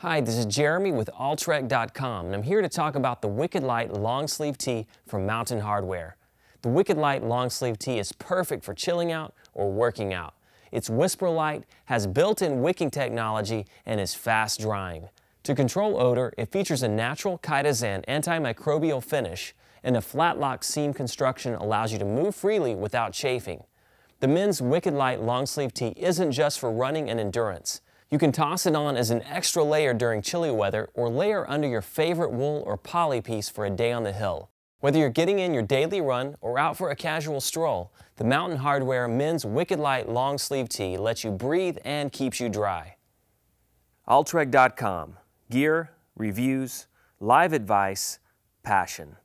Hi, this is Jeremy with Altrec.com, and I'm here to talk about the Wicked Lite long sleeve tee from Mountain Hardwear. The Wicked Lite long sleeve tee is perfect for chilling out or working out. Its Whisper Light has built-in wicking technology and is fast drying. To control odor, it features a natural chitosan antimicrobial finish, and a flat lock seam construction allows you to move freely without chafing. The men's Wicked Lite long sleeve tee isn't just for running and endurance. You can toss it on as an extra layer during chilly weather or layer under your favorite wool or poly piece for a day on the hill. Whether you're getting in your daily run or out for a casual stroll, the Mountain Hardwear Men's Wicked Lite long sleeve tee lets you breathe and keeps you dry. Altrec.com Gear, reviews, live advice, passion.